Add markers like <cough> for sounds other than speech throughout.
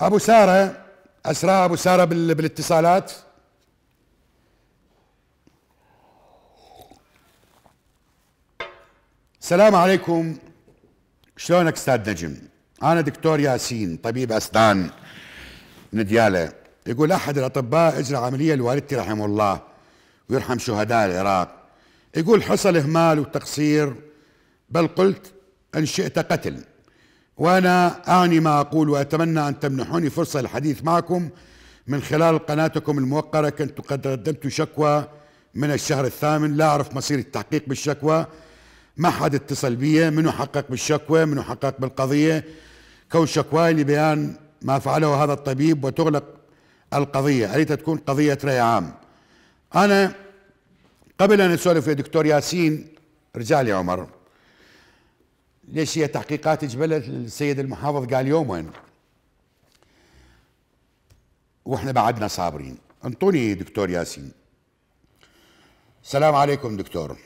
أبو سارة اسراء أبو سارة بال... بالاتصالات. السلام عليكم. شلونك أستاذ نجم؟ أنا دكتور ياسين طبيب أسنان من دياله يقول أحد الأطباء إجرى عملية لوالدتي رحمه الله ويرحم شهداء العراق. يقول حصل إهمال وتقصير بل قلت إن شئت قتل. وأنا أعني ما أقول وأتمنى أن تمنحوني فرصة للحديث معكم. من خلال قناتكم الموقرة كنت قد قدمت شكوى من الشهر الثامن. لا أعرف مصير التحقيق بالشكوى. ما حد اتصل بي. منو حقق بالشكوى؟ منو حقق بالقضية؟ كون شكواي لبيان ما فعله هذا الطبيب وتغلق القضية. أريد تكون قضية رأي عام. أنا قبل أن أسولف يا دكتور ياسين رجال يا عمر. ليش هي تحقيقات جبلت السيد المحافظ قال يوم وين؟ وإحنا بعدنا صابرين. أنطوني دكتور ياسين. السلام عليكم دكتور.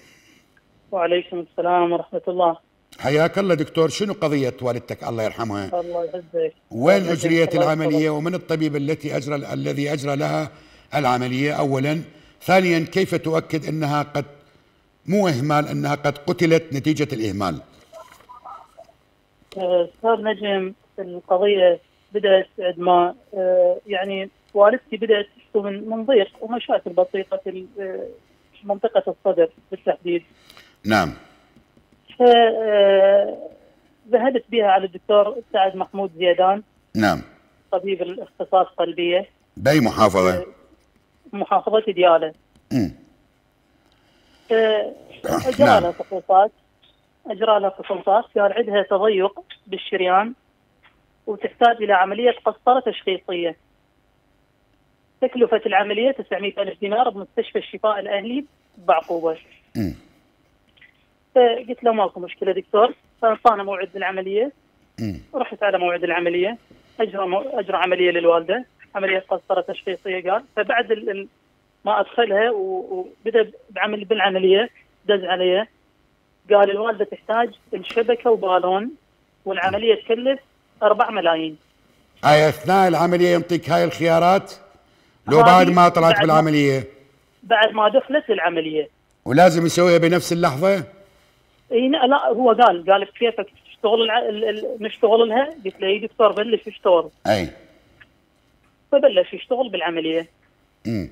وعليكم السلام ورحمة الله. حياك الله دكتور. شنو قضية والدتك؟ الله يرحمها. الله يعزك. وين أجريت العملية؟ ومن الطبيب التي أجرى الذي أجرى لها العملية؟ أولا. ثانيا كيف تؤكد أنها قد مو إهمال أنها قد قتلت نتيجة الإهمال؟ أستاذ نجم القضية بدأت عندما آه، يعني والدتي بدأت تشكو من من ضيق ومشاكل بسيطة في آه، منطقة الصدر بالتحديد. نعم. آه، ذهبت بها على الدكتور سعد محمود زيدان نعم. طبيب الاختصاص قلبية بأي محافظة؟ محافظة ديالى مم. <coughs> اجرى نعم. لها فحوصات أجرى لها فحوصات قال عندها تضيق بالشريان وتحتاج إلى عملية قسطرة تشخيصية. تكلفة العملية 900 ألف دينار بمستشفى الشفاء الأهلي بعقوبة. مم. فقلت له ماكو مشكلة دكتور فانطانا موعد للعمليه مم. رحت على موعد العملية أجرى مو... أجرى عملية للوالدة عملية قسطرة تشخيصية قال فبعد ال... ما أدخلها و- وبدا بعمل بالعملية دز عليها قال الوالدة تحتاج الشبكة وبالون والعملية تكلف 4 ملايين. هاي أثناء العملية ينطيك هاي الخيارات؟ لو بعد ما طلعت بعد بالعملية. بعد ما دخلت العملية. ولازم يسويها بنفس اللحظة؟ إي لا لا، هو قال قال كيفك تشتغل الع... ال... ال... نشتغل لها؟ قلت له إي دكتور بلش اشتغل أي. فبلش يشتغل بالعملية. مم.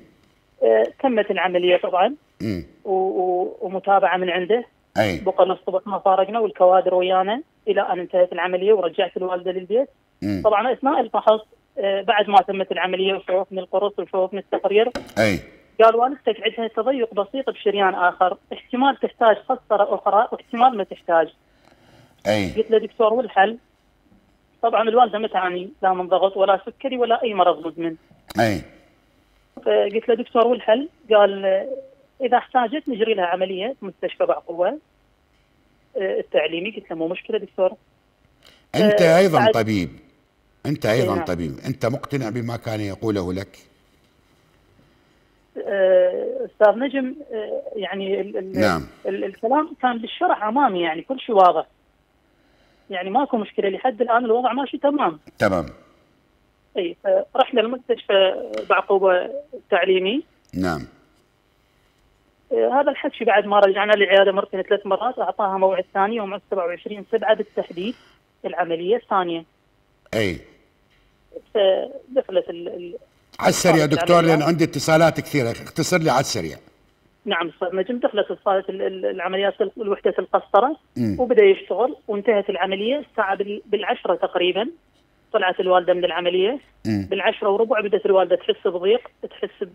آه، تمت العملية طبعا. مم. و... و... ومتابعة من عنده. أي. بقى نص الصبح ما فارقنا والكوادر ويانا إلى أن انتهت العملية ورجعت الوالدة للبيت. مم. طبعا اثناء الفحص آه، بعد ما تمت العملية وشوفني القرص وشوفني التقرير أي. قال والدتك عندها تضيق بسيط بشريان آخر. احتمال تحتاج قسطره أخرى واحتمال ما تحتاج. أي. قلت له دكتور والحل؟ طبعا الوالدة ما تعاني لا من ضغط ولا سكري ولا أي مرض مزمن. أي. فقلت له دكتور والحل؟ قال إذا احتاجت نجري لها عملية في مستشفى بعقوبه آه، التعليمي قلت له مو مشكلة دكتور. أنت آه، أيضا بعد- طبيب. أنت أيضا نعم. طبيب. أنت مقتنع بما كان يقوله لك؟ آه، أستاذ نجم يعني ال ال نعم. ال الكلام كان بالشرح أمامي يعني كل شيء واضح. يعني ماكو مشكلة لحد الآن الوضع ماشي تمام. تمام. اي فرحنا المستشفى بعقوبة التعليمي نعم. هذا الحكي بعد ما رجعنا للعياده مرتين ثلاث مرات أعطاها موعد ثاني يوم 27 7 بالتحديد العملية الثانية. أي. فدخلت ال ال على السريع دكتور العمليات. عندي اتصالات كثيرة. اختصر لي على السريع. نعم نجم. دخلت صارت ال- العمليات الوحدة القسطرة. وبدأ يشتغل وانتهت العملية الساعة بال- بالعشرة تقريبا. طلعت الوالدة من العملية. بالعشرة وربع بدأت الوالدة تحس بضيق تحس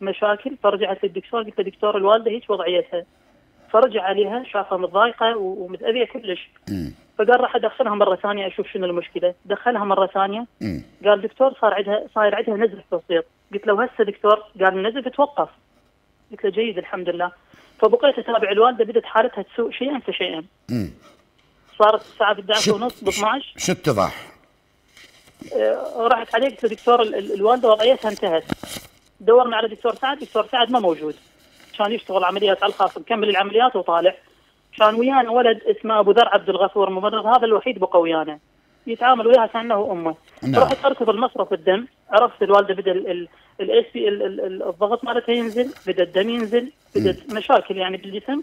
بمشاكل فرجعت للدكتور قلت له دكتور الوالدة هيك وضعيتها. فرجع عليها شافها متضايقة ومتأذية كلش. فقال راح أدخلها مرة ثانية أشوف شنو المشكلة. دخلها مرة ثانية. قال دكتور صار عندها صاير عندها نزف بسيط. قلت له هسه دكتور قال النزف توقف. قلت له جيد الحمد لله. فبقيت أتابع الوالدة بدت حالتها تسوء شيئا فشيئا. صارت الساعة 11 شو ونص ب 12 شو اتضح راحت عليه قلت له دكتور ال- ال- الوالده وضعيتها انتهت. دورنا على دكتور سعد دكتور سعد ما موجود. كان يشتغل عمليات على الخاص مكمل العمليات وطالع. كان ويانا ولد اسمه أبو ذر عبد الغفور ممرض هذا الوحيد بقى ويانا. يتعامل وياها كأنه أمه. نعم. رحت أركض المصرف الدم عرفت الوالدة بدأ ال SP الضغط مالتها ينزل بدأ الدم ينزل بدات مشاكل يعني بالجسم.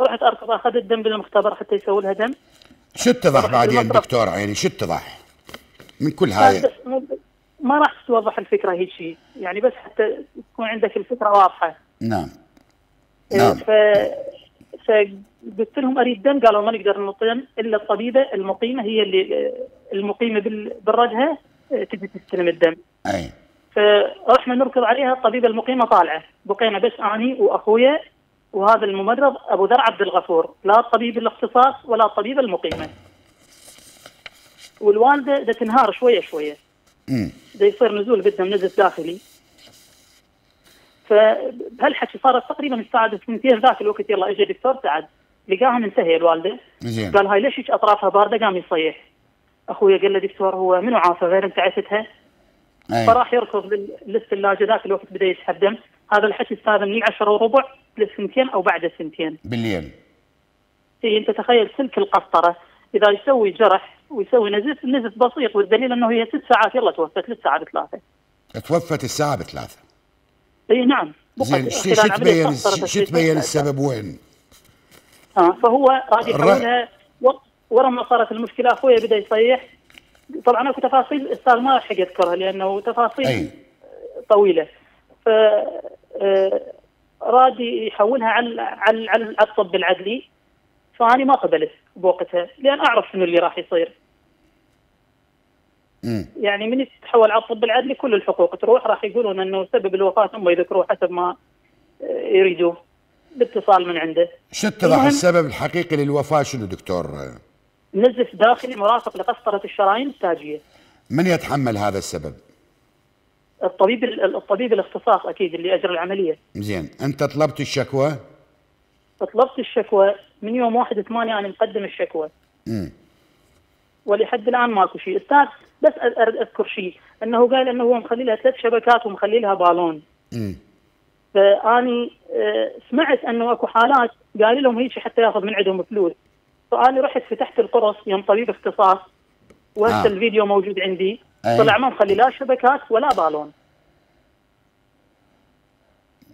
رحت أركض اخذ الدم بالمختبر حتى يسوي لها دم. شو اتضح بعدين. دكتور عيني؟ شو اتضح من كل هاي. ما راح تتوضح الفكرة هيك شيء يعني بس حتى تكون عندك الفكرة واضحة. نعم. إيه، نعم. ف فقلت لهم أريد دم قالوا ما نقدر نعطي دم إلا الطبيبة المقيمة هي اللي المقيمة بال- بالردها آه، تجي تستلم الدم. أي. فرحنا نركض عليها الطبيبة المقيمة طالعة. بقينا بس أني وأخويا وهذا الممرض أبو ذر عبد الغفور. لا الطبيب الاختصاص ولا الطبيبة المقيمة. والوالدة ده تنهار شوية شوية. امم ده يصير نزول بالدم نزف داخلي. فبهالحكي صارت تقريبا الساعة 2 ذاك الوقت يلا اجى دكتور سعد. لقاها منتهية الوالدة. زين. قال هاي ليش هيك أطرافها باردة؟ قام يصيح. أخويا قال له دكتور هو منو عافى؟ غير أنت عفتها؟ أي. فراح يركض لل- للثلاجة ذاك الوقت بدأ يسحب دم هذا الحكي أستاذ من 10 وربع للسنتين أو بعد السنتين بالليل. إيه أنت تخيل سلك القسطرة. إذا يسوي جرح ويسوي نزف النزف بسيط والدليل إنه هي ست ساعات يلا توفت ثلاث ساعات ثلاثة. توفت الساعة بثلاثة. إي نعم. زين شو تبين شو تبين. السبب وين؟ آه فهو الر- يحولها ورا ما صارت المشكلة اخويا بدأ يصيح. طبعا أكو تفاصيل أستاذ ما راح اذكرها لأنه تفاصيل أي. طويلة. ف آه، راد يحولها على على على الطب العدلي. فاني ما قبلت بوقتها لأن أعرف شنو اللي راح يصير يعني من يتحول على الطب العدلي كل الحقوق تروح راح يقولون إنه سبب الوفاة هم يذكروه حسب ما آه، يريدوه باتصال من عنده شو اتضح السبب الحقيقي للوفاة شنو دكتور؟ نزف داخلي مرافق لقسطرة الشرايين التاجية من يتحمل هذا السبب؟ الطبيب الطبيب الاختصاص أكيد اللي أجرى العملية زين أنت طلبت الشكوى؟ طلبت الشكوى من يوم 1 8 أنا مقدم الشكوى. امم ولحد الآن ماكو شيء. أستاذ بس اريد أذكر شيء. إنه قال إنه هو مخلي لها ثلاث شبكات ومخلي لها بالون. امم فأني آه، سمعت إنه أكو حالات قال لهم هيك حتى يأخذ من عندهم فلوس. فأني رحت فتحت القرص يوم طبيب اختصاص. وهسه آه. الفيديو موجود عندي. أي. طلع ما مخلي لا شبكات ولا بالون.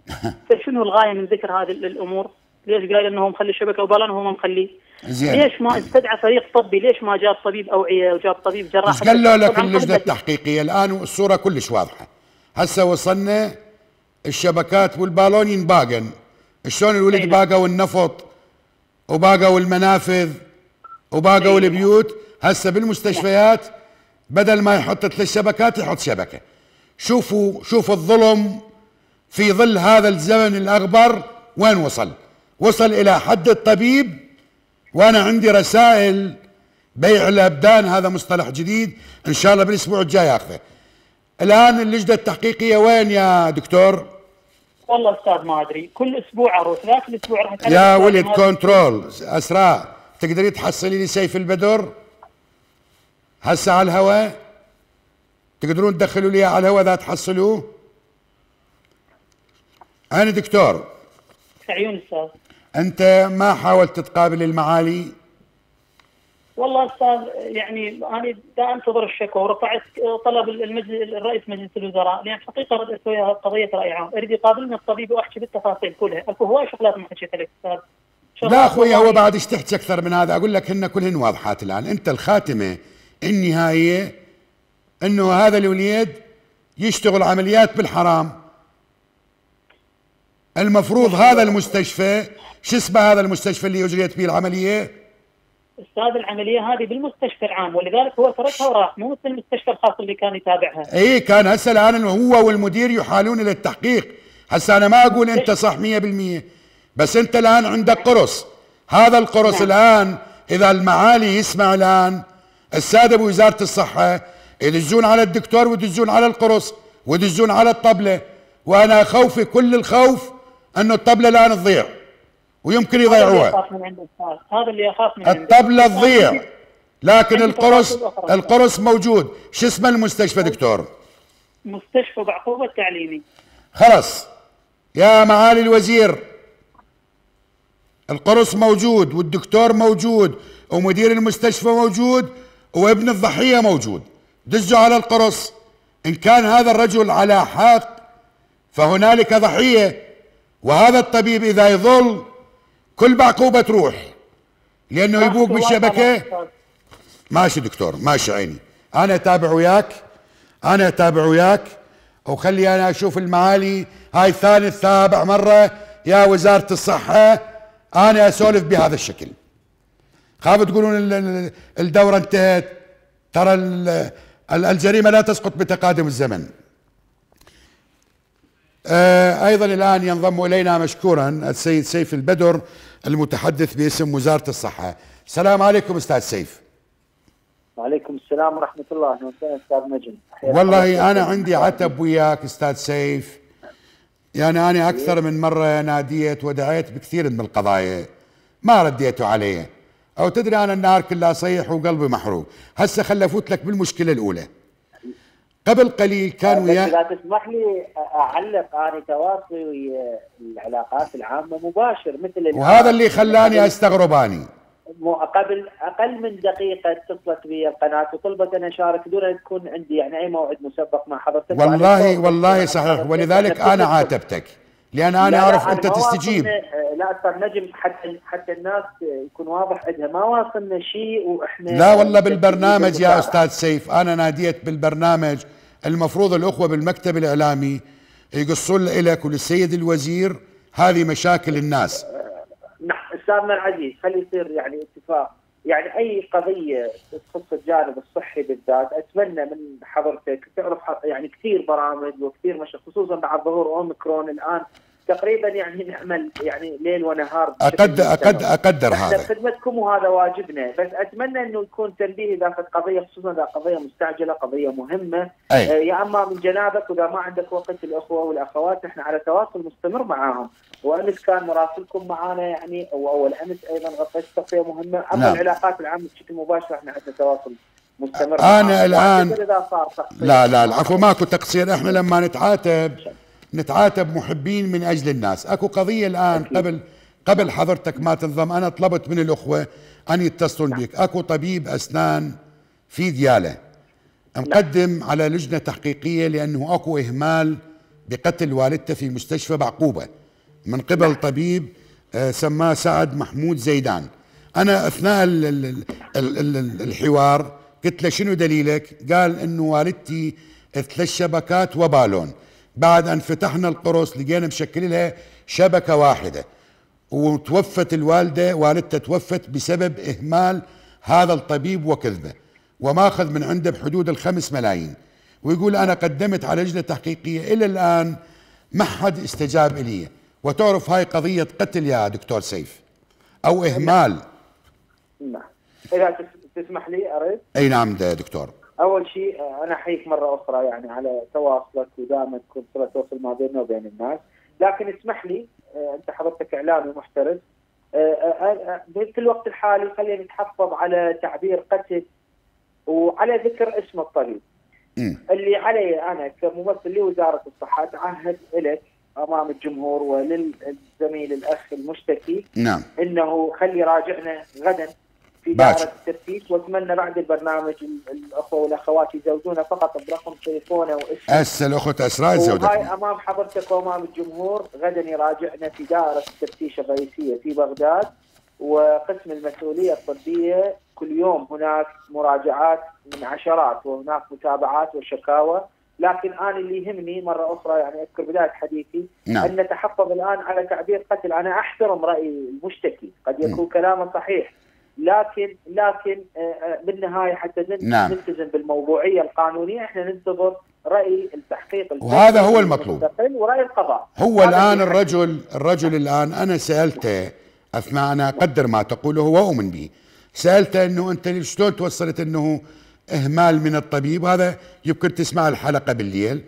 <laughs> فشنو الغاية من ذكر هذه ال- الأمور؟ ليش قال إنه هو مخلي شبكة وبالون وهو ما مخلي؟ زين ليش ما استدعى فريق طبي؟ ليش ما جاب طبيب أوعية وجاب طبيب جراح؟ بس قالوا لك قبل- التحقيقية الآن الصورة كلش واضحة هسه وصلنا الشبكات والبالون ينباقن شلون الولد أي نعم. باقوا النفط وباقوا المنافذ وباقوا أي نعم. البيوت هسه بالمستشفيات بدل ما يحط ثلاث شبكات يحط شبكة شوفوا شوفوا الظلم في ظل هذا الزمن الأغبر وين وصل وصل إلى حد الطبيب وأنا عندي رسائل بيع الأبدان هذا مصطلح جديد إن شاء الله بالأسبوع الجاي آخذه. الآن اللجنة التحقيقية وين يا دكتور؟ والله أستاذ ما أدري. كل أسبوع أروح ذاك الأسبوع رحت على يا ولد كنترول اسراء تقدري تحصلي لي سيف البدر؟ هسه على الهواء؟ تقدرون تدخلوا لي على الهواء إذا تحصلوه أنا دكتور؟ عيون أستاذ أنت ما حاولت تقابل المعالي؟ والله أستاذ يعني أنا دا أنتظر الشكوى ورفعت طلب المجلس الرئيس مجلس الوزراء لأن حقيقة ردت اسويها قضية راي عام أريد يقابلني الطبيب وأحكي بالتفاصيل كلها. اكو هواي شغلات ما حكيت لك أستاذ. لا أخوي هو بعد إيش تحكي أكثر من هذا. أقول لك هن كلهن واضحات الآن. أنت الخاتمة النهائية إنه هذا الوليد يشتغل عمليات بالحرام. المفروض هذا المستشفى شو اسمه هذا المستشفى اللي أجريت به العملية؟ أستاذ العملية هذه بالمستشفى العام ولذلك هو تركها وراح مو مثل المستشفى الخاص اللي كان يتابعها. إي كان هسه الآن هو والمدير يحالون إلى التحقيق. هسه أنا ما أقول أنت صح 100% بس أنت الآن عندك قرص. هذا القرص نعم. الآن إذا المعالي يسمع الآن السادة بوزاره الصحة يدزون على الدكتور ويدزون على القرص ويدزون على الطبلة وأنا خوفي كل الخوف انه الطبلة الان تضيع ويمكن يضيعوها. هذا اللي اخاف من الطبلة تضيع. لكن القرص. القرص موجود. شو اسمه المستشفى دكتور؟ مستشفى بعقوبة التعليمي خلص يا معالي الوزير. القرص موجود والدكتور موجود ومدير المستشفى موجود وابن الضحية موجود. دزوا على القرص. إن كان هذا الرجل على حق فهنالك ضحية. وهذا الطبيب إذا يظل كل بعقوبه تروح لأنه يبوق بالشبكة. ماشي دكتور ماشي عيني. أنا أتابع وياك أنا أتابع وياك وخلي أنا أشوف المعالي هاي ثالث سابع مرة يا وزارة الصحة أنا أسولف بهذا الشكل. خاف تقولون الدورة انتهت. ترى الجريمة لا تسقط بتقادم الزمن. أيضا الآن ينضم إلينا مشكورا السيد سيف البدر المتحدث باسم وزارة الصحة. السلام عليكم أستاذ سيف. وعليكم السلام ورحمة الله. وسهلا أستاذ نجم والله أنا عندي عتب وياك أستاذ سيف. يعني أنا أكثر من مرة ناديت ودعيت بكثير من القضايا. ما رديتوا علي أو تدري أنا النهار كلها صيح وقلبي محروق. هسه خل أفوت لك بالمشكلة الأولى. قبل قليل كان ويا إذا تسمح لي أعلق أنا تواصلي ويا العلاقات العامة مباشر مثل وهذا اللي خلاني استغرب اني قبل أقل من دقيقة اتصلت بي القناة وطلبت أن أشارك دون أن تكون عندي يعني أي موعد مسبق مع حضرتك. والله والله صحيح. ولذلك أنا عاتبتك. لأن أنا أعرف أنت تستجيب. لا أستاذ نجم حتى حتى الناس يكون واضح عندها. ما واصلنا شيء وإحنا لا والله بالبرنامج يا أستاذ سيف. أنا ناديت بالبرنامج. المفروض الأخوة بالمكتب الإعلامي يقصون لك وللسيد الوزير هذه مشاكل الناس. نعم أستاذنا العزيز خلي يصير يعني اتفاق. يعني أي قضية تخص الجانب الصحي بالذات أتمنى من حضرتك تعرف يعني كثير برامج وكثير مش خصوصا بعد ظهور أوميكرون الآن تقريبا يعني نعمل يعني ليل ونهار أقدر أقدر أقدر هذا. خدمتكم وهذا واجبنا بس أتمنى إنه يكون تنبيه إذا في قضية خصوصا إذا قضية مستعجلة قضية مهمة. أي. آه، يا أما من جنابك وإذا ما عندك وقت الأخوة والأخوات إحنا على تواصل مستمر معاهم. وامس كان مراسلكم معنا يعني واول أمس أيضا غطيت تغطية مهمة. اما نعم. العلاقات العامة بشكل مباشر إحنا عندنا تواصل مستمر. أنا الان لا لا العفو ماكو تقصير. إحنا لما نتعاتب نتعاتب محبين من أجل الناس. أكو قضية الآن قبل قبل حضرتك ما تنضم. أنا طلبت من الأخوة أن يتصلون نعم. بك. أكو طبيب أسنان في ديالة مقدم على لجنة تحقيقية لأنه أكو إهمال بقتل والدته في مستشفى بعقوبة. من قبل. طبيب آه، سماه سعد محمود زيدان. أنا أثناء الحوار قلت له شنو دليلك؟ قال إنه والدتي ثلاث شبكات وبالون. بعد أن فتحنا القرص لقينا مشكل لها شبكة واحدة. وتوفت الوالدة والدتها توفت بسبب إهمال هذا الطبيب وكذبه. وماخذ من عنده بحدود الخمس ملايين. ويقول أنا قدمت على لجنة تحقيقية. إلى الآن ما حد استجاب إلي. وتعرف هاي قضية قتل يا دكتور سيف؟ أو إهمال. نعم. إذا تسمح لي أريد؟ أي نعم دكتور. أول شيء آه، أنا أحييك مرة أخرى يعني على تواصلك ودائما تكون صله وصل ما بيننا وبين الناس. لكن اسمح لي آه، أنت حضرتك إعلامي محترف آه، في الوقت الحالي خلينا نتحفظ على تعبير قتل وعلى ذكر اسم الطبيب. اللي علي أنا كممثل لوزارة الصحة اتعهد لك أمام الجمهور وللزميل الأخ المشتكي. نعم. إنه خلي يراجعنا غدا في دائرة التفتيش. وأتمنى بعد البرنامج الأخوة والأخوات يزودونا فقط برقم تليفونه وإسمه. هسه الاخت أسراء زودت وهاي أمام حضرتك وأمام الجمهور غدا يراجعنا في دائرة التفتيش الرئيسية في بغداد. وقسم المسؤولية الطبية كل يوم هناك مراجعات من عشرات وهناك متابعات وشكاوى. لكن أنا اللي يهمني مرة أخرى يعني أذكر بداية حديثي نعم. أن نتحفظ الآن على تعبير قتل أنا أحترم رأي المشتكي قد يكون م. كلامه صحيح لكن لكن آه، آه، بالنهايه حتى نعم. نلتزم بالموضوعية القانونية إحنا ننتظر رأي التحقيق وهذا هو المطلوب ورأي القضاء هو الآن الرجل الرجل الآن أنا سألته اثناء أنا أقدر ما تقوله وأؤمن به سألته إنه أنت شلون توصلت إنه إهمال من الطبيب هذا يمكن تسمع الحلقة بالليل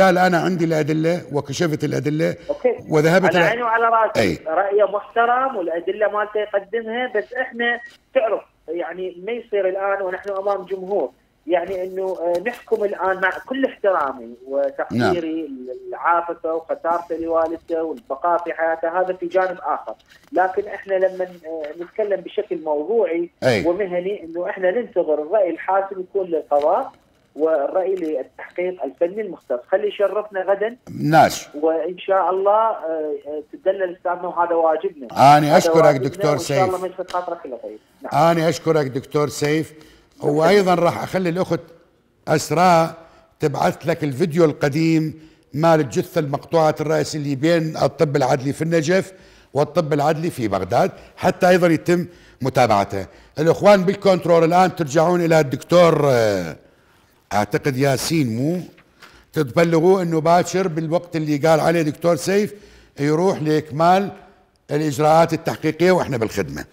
قال أنا عندي الأدلة وكشفت الأدلة أوكي. وذهبت على عيني وعلى راسي أي. رايه محترم والأدلة مالته يقدمها بس إحنا تعرف يعني ما يصير الآن ونحن أمام جمهور يعني إنه آه، نحكم الآن مع كل احترامي وتقديري نعم. العاطفه وخسارته لوالدته والبقاء في حياته هذا في جانب آخر، لكن إحنا لما آه، نتكلم بشكل موضوعي أي. ومهني إنه إحنا ننتظر الرأي الحاسم يكون للقضاء والرأي للتحقيق الفني المختص، خلي يشرفنا غدا ناس وإن شاء الله آه، تدلل أستاذنا وهذا واجبنا. هذا أشكرك واجبنا دكتور وإن شاء الله سيف. يسعد خاطرك طيب. نعم. أنا أشكرك دكتور سيف وأيضا راح أخلي الأخت أسراء تبعث لك الفيديو القديم مال الجثة المقطوعة الرأس اللي بين الطب العدلي في النجف والطب العدلي في بغداد حتى أيضا يتم متابعته. الإخوان بالكنترول الآن ترجعون إلى الدكتور آه، أعتقد ياسين مو؟ تبلغوه أنه باكر بالوقت اللي قال عليه دكتور سيف يروح لإكمال الإجراءات التحقيقية وإحنا بالخدمة.